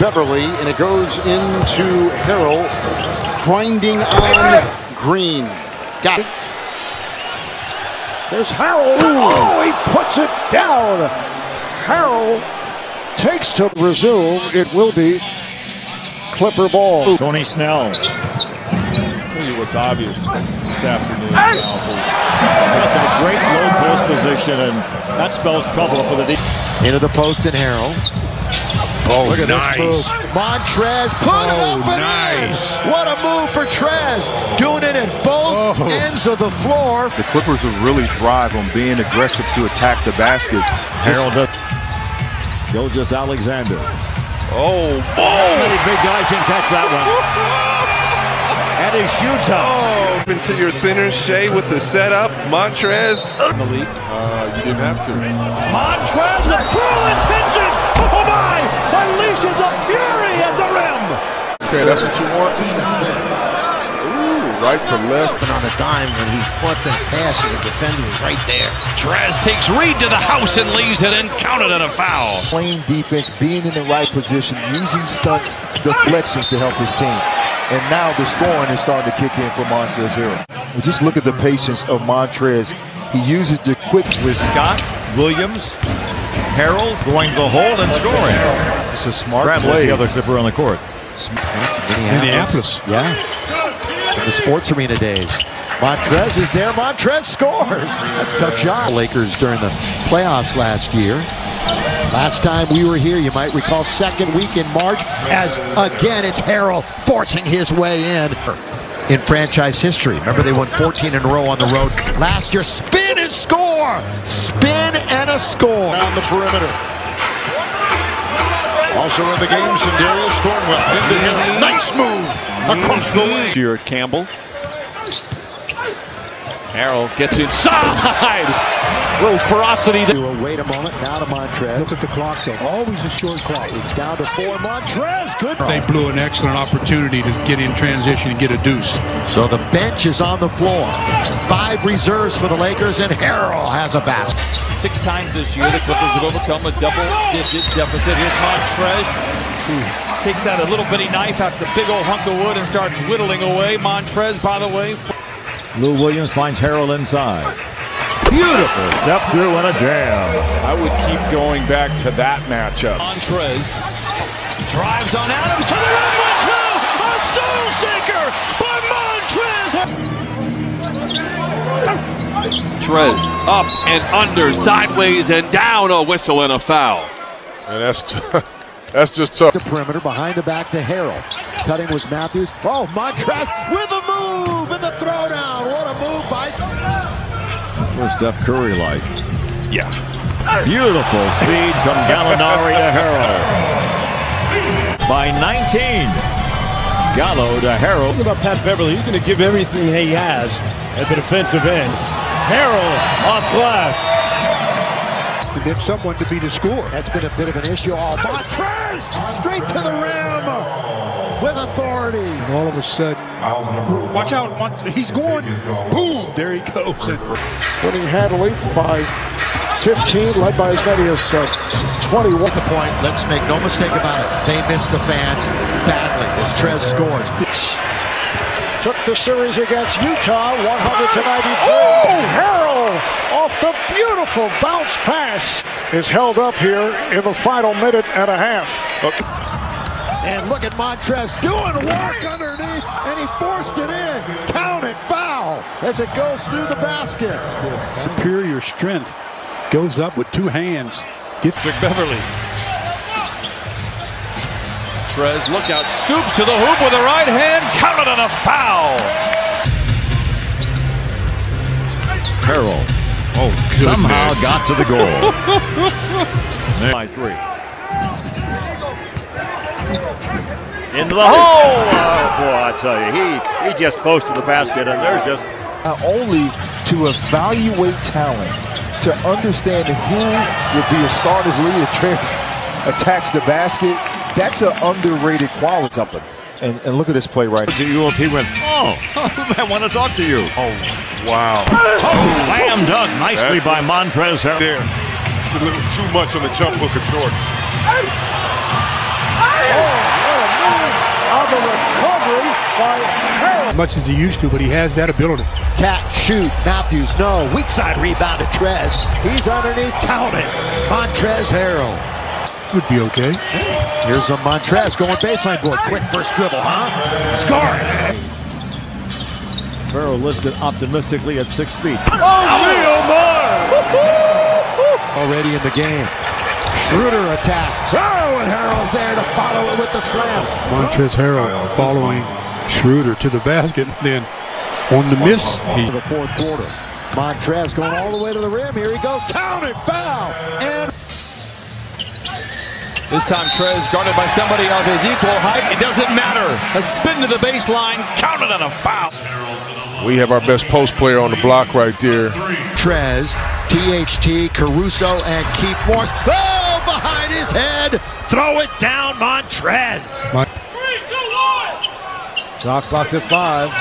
Beverley, and it goes into Harrell, grinding on Green. Got it. There's Harrell. Oh, he puts it down. Harrell takes to resume. It will be Clipper ball. Tony Snell. Tell you what's obvious this afternoon. Got in a great low post position, and that spells trouble for the deep. Into the post and Harrell. Oh, Look at nice. this move. Montrez put it Oh, up and nice. in. What a move for Trez. Doing it at both Oh. ends of the floor. The Clippers will really thrive on being aggressive to attack the basket. Harrell does. Gilgeous-Alexander. Oh, Many big guys can catch that one. And he shoots out. oh. Into your center, Shai with the setup. Montrez. Malik, uh, you didn't have to. Montrez with cruel intentions. Unleashes a fury at the rim. Okay, that's what you want. Ooh, right to left. And on a dime when he caught that pass and the defender was right there. Trez takes Reed to the house and leaves it and counted it a foul. playing defense, being in the right position, using stunts, deflections to help his team. And now the scoring is starting to kick in for Montrez Harrell. Well, just look at the patience of Montrez. He uses the quick With Scott, Williams, Harrell going to the hole and scoring. It's a smart Bradley's play. the other Clipper on the court. Minneapolis. Yeah. In the sports arena days. Montrez is there. Montrez scores. That's a tough shot. Lakers during the playoffs last year. Last time we were here, you might recall, second week in March, as again it's Harrell forcing his way in in franchise history. Remember, they won 14 in a row on the road last year. Spin and score! Spin and a score. On the perimeter. Also in the game, Darius Thornwell into him. Nice move across the lane. Here at Campbell. Harrell gets inside. Little ferocity. To wait a moment. Now to Montrez. Look at the clock though. Always a short clock. It's down to four. Montrez. Good. They blew an excellent opportunity to get in transition and get a deuce. So the bench is on the floor. Five reserves for the Lakers, and Harrell has a basket. Six times this year, the Clippers have overcome a double-digit deficit. Here's Montrez, who takes out a little bitty knife out the big old hunk of wood and starts whittling away. Montrez, by the way, Lou Williams finds Harrell inside. Beautiful step through and a jam. I would keep going back to that matchup. Montrez drives on Adams to the rim with two. A soul shaker by Montrez. Trez up and under, sideways and down. A whistle and a foul. And that's that's just tough. The perimeter behind the back to Harrell. Cutting was Matthews. Oh, Montrez with a move in the throwdown. What a move by. What's Steph Curry like? Yeah. Beautiful feed from Gallinari to Harrell. By 19. Gallo to Harrell. What about Pat Beverley? He's going to give everything he has at the defensive end. Harrell off glass. To get someone to beat a score. That's been a bit of an issue. Oh, Montrez straight to the rim with authority. And all of a sudden, watch out! He's going. Boom! There he goes. And winning handily by 15, led by as many as uh, 21. At the point, let's make no mistake about it. They miss the fans badly as Trez scores. Took the series against Utah, 100 to 93. Oh, Harrell off the beautiful bounce pass is held up here in the final minute and a half. And look at Montrez doing work underneath, and he forced it in. Count it, foul, as it goes through the basket. Superior strength goes up with two hands. Gets Beverley. Trez, look out, scoops to the hoop with the right hand, counted on a foul. Harrell Oh, somehow got to the goal. By three. Into the hole! Oh boy, I tell you, he he just close to the basket, and there's just not only to evaluate talent, to understand who will be a starter's leader, Trez attacks the basket. That's an underrated quality. Something. And, and look at this play right the UOP went. Oh, I want to talk to you. Oh, wow. Oh, slam dunk nicely by Montrez Harrell. There. It's a little too much on the jump hook of Jordan. Oh, by Harrell. Much as he used to, but he has that ability. Cat, shoot. Matthews, no. Weak side rebound to Trez. He's underneath. Count it. Montrez Harrell. Would be okay. Here's a Montrez going baseline board. Quick first dribble, huh? Score it. Farrell listed optimistically at six feet. Oh, Leo Moore! Already in the game. Schroeder attacks. Oh, and Harrell's there to follow it with the slam. Montrez Harrell following Schroeder to the basket. Then on the miss, he To the fourth quarter. Montrez going all the way to the rim. Here he goes. Count it. Foul. And This time Trez guarded by somebody of his equal height. It doesn't matter. A spin to the baseline, counted on a foul. We have our best post player on the block right there. Trez, THT, Caruso, and Keith Morris. Oh, behind his head. Throw it down, Montrez. Sock box at five.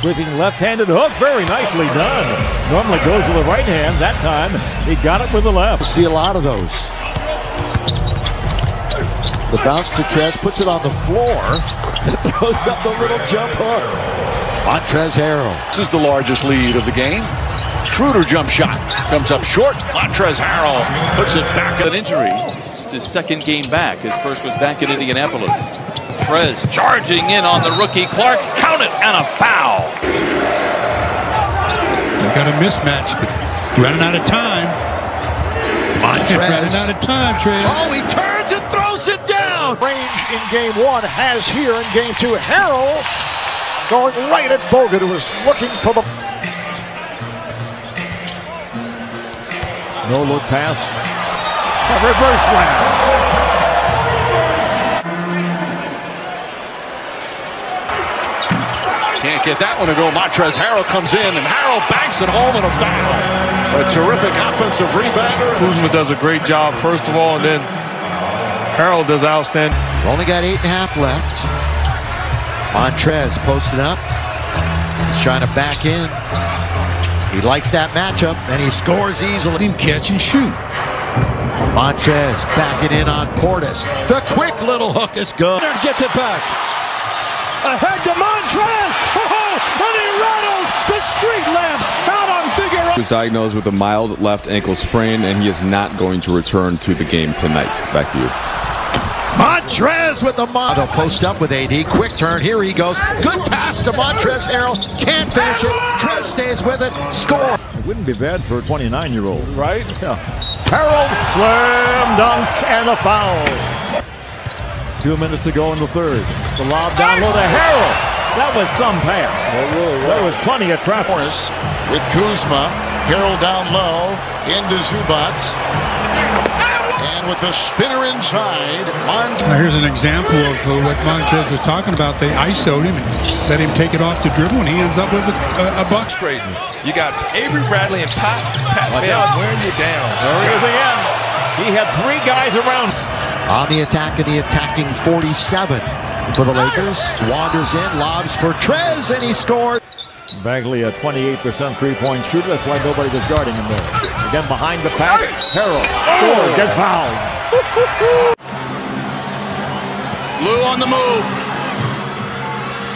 Sweeping left-handed hook, very nicely done. Normally goes to the right hand. That time he got it with the left. See a lot of those. The bounce to Trez puts it on the floor and throws up the little jump hook. Montrez Harrell. This is the largest lead of the game. Schroeder jump shot comes up short. Montrez Harrell puts it back. An injury. It's his second game back. His first was back in Indianapolis. Trez charging in on the rookie Clark. Count it and a foul. they got a mismatch, but running out of time. running out of time, Trez. Oh, he turns and throws it down. Range in game one has here in game two. Harrell going right at Bogut, who was looking for the No look pass. A reverse slam. Can't get that one to go. Montrez Harrell comes in, and Harrell banks it home and a foul. A terrific offensive rebounder. Kuzma does a great job, first of all, and then Harrell does outstanding. Only got eight and a half left. Montrez posted up. He's trying to back in. He likes that matchup, and he scores easily. Him catch and shoot. Montrez backing in on Portis. The quick little hook is good. Gets it back. Ahead to Montrez. Oh, and he rattles the street lamps out on Figueroa. He was diagnosed with a mild left ankle sprain, and he is not going to return to the game tonight. Back to you. Montrez with the mon. They'll post up with AD. Quick turn. Here he goes. Good pass to Montrez Harrell. Can't finish it. Trez stays with it. Score. It wouldn't be bad for a 29-year-old. Right? Yeah. Harrell, slam dunk, and a foul. Two minutes to go in the third. The lob down low to Harrell. That was some pass. There was plenty of traffic. with Kuzma. Harrell down low into Zubac. And with the spinner inside, Montrez. Now here's an example of uh, what Montrez was talking about. They ISO'd him and let him take it off the dribble, and he ends up with a, a, a buck. Straighten. You got Avery Bradley and Pat, Pat Bell out. wearing you down. There he is again. He had three guys around. On the attack of the attacking 47 for the Lakers. Wanders in, lobs for Trez, and he scored. Bagley a 28% three-point shooter. That's why nobody was guarding him there. Again behind the pack. Harrell scores, gets fouled. Lou on the move.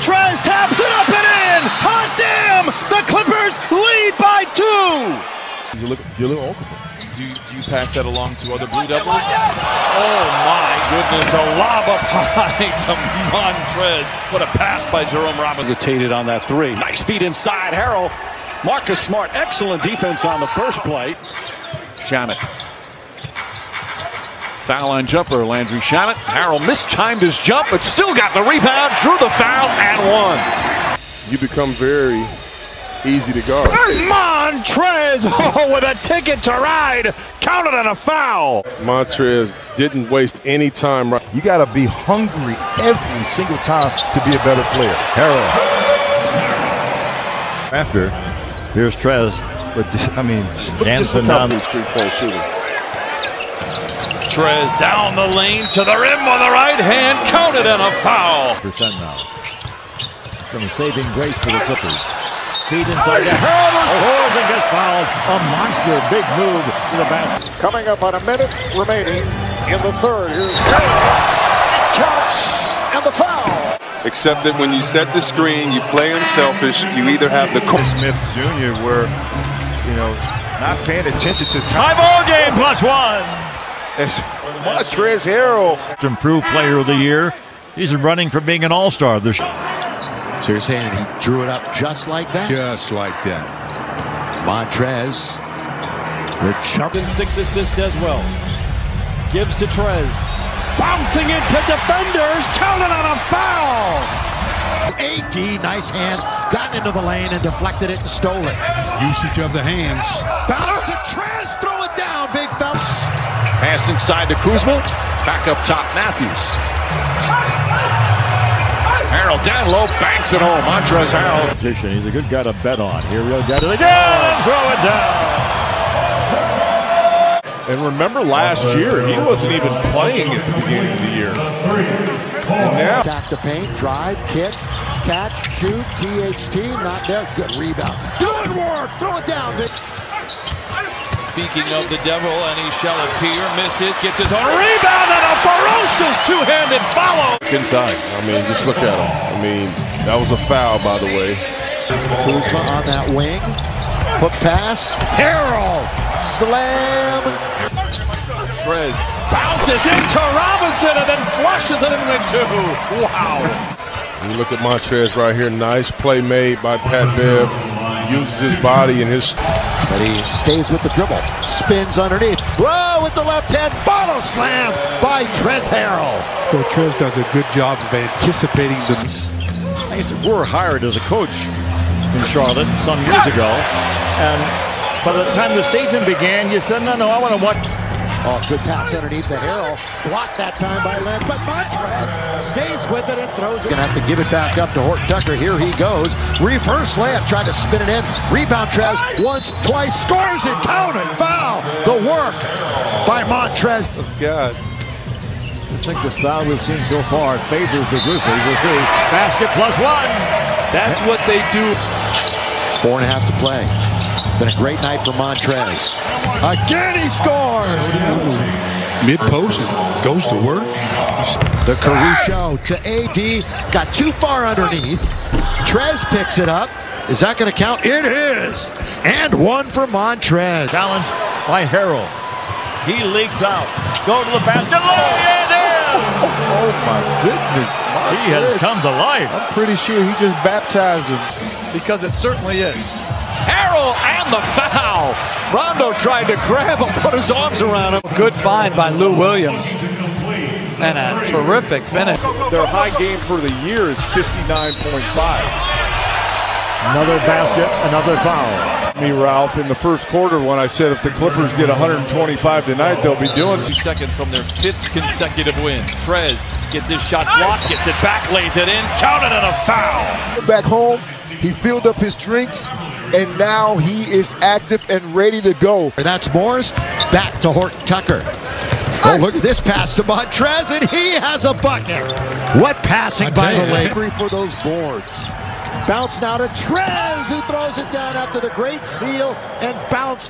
Trez taps it up and in. Hot damn! The Clippers lead by two. You look, you look open. Do you, do you pass that along to other Blue Devils? Oh my goodness, a lob up high to Montrez. What a pass by Jerome Robinson. Hesitated on that three. Nice feet inside. Harrell. Marcus Smart. Excellent defense on the first play. Shamet. Foul line jumper, Landry Shamet. Harrell mistimed his jump, but still got the rebound, drew the foul, and won. You become very easy to guard. Montrez oh, with a ticket to ride. Counted on a foul. Montrez didn't waste any time. Right. You got to be hungry every single time to be a better player. Harrell. After, here's Trez. But I mean, Dancing down the three-point shooter. Trez down the lane to the rim with the right hand, counted and a foul. percent now. From a saving grace for the Clippers. Feed inside to Harrell scores and gets fouled. A monster big move to the basket. Coming up on a minute remaining in the third. Here's Harrell. It counts and the foul. except that when you set the screen, you play unselfish. You either have the Smith Jr. were, you know, not paying attention to time. High ball game plus one. As Montrez Harrell. Improved player of the year. He's running for being an all-star this year. So you're saying he drew it up just like that? Just like that. Montrez. The jump. And six assists as well. Gives to Trez. Bouncing into defenders. Counted on a foul. AD, nice hands. Got into the lane and deflected it and stole it. Usage of the hands. Bounce to Trez. Throw it down, big fella. Pass inside to Kuzma. Back up top, Matthews. Harrell down low, banks it home. Montrez Harrell. He's a good guy to bet on. Here we go. get it again and throw it down. And remember last year, he wasn't even playing at the beginning of the year. And now, Attack the paint, drive, kick, catch, shoot, THT, not there. Good rebound. Good work. Throw it down, big. Speaking of the devil, and he shall appear, misses, gets his own rebound, and a ferocious two-handed follow. inside. I mean, just look at him. I mean, that was a foul, by the way. Kuzma on that wing. Hook pass. Harrell. Slam. Trez bounces into Robinson and then flushes it into two. Wow. You look at Montrez right here. Nice play made by Pat Bev. Uses his body and his But he stays with the dribble. Spins underneath. Whoa, with the left hand. Bottle slam by Trez Harrell. Well, Trez does a good job of anticipating the. I guess We're hired as a coach in Charlotte some years ago, and by the time the season began, you said, "No, no, I want to watch." Oh, good pass underneath the Harrell. Blocked that time by Lynn, but Montrez stays with it and throws it. Gonna have to give it back up to Horton Tucker. Here he goes. Reverse layup, trying to spin it in. Rebound Trez once, twice, scores it, count it, foul. The work by Montrez. Oh, God. I think the style we've seen so far favors the Grizzlies. We'll see. Basket plus one. That's what they do. Four and a half to play. Been a great night for Montrez. Again, he scores. Mid post and goes to work. The Caruso to AD. Got too far underneath. Trez picks it up. Is that going to count? It is. And one for Montrez. Challenge by Harrell. He leaks out. Go to the basket. Lay it in. Oh, oh my goodness. He has come to life. I'm pretty sure he just baptized him. Because it certainly is. Harrell and the foul. Rondo tried to grab him, put his arms around him. Good find by Lou Williams. And a terrific finish. Their high game for the year is 59.5. Another basket, another foul. Me, Ralph, in the first quarter when I said if the Clippers get 125 tonight, they'll be doing Two seconds from their fifth consecutive win. Trez gets his shot blocked, gets it back, lays it in, counted and a foul. Back home, he filled up his drinks, and now he is active and ready to go. And that's Morris. Back to Horton Tucker. Oh, look at this pass to Montrez, and he has a bucket. What passing by the Lakers for those boards. Bounce now to Trez, who throws it down after the great seal and bounce.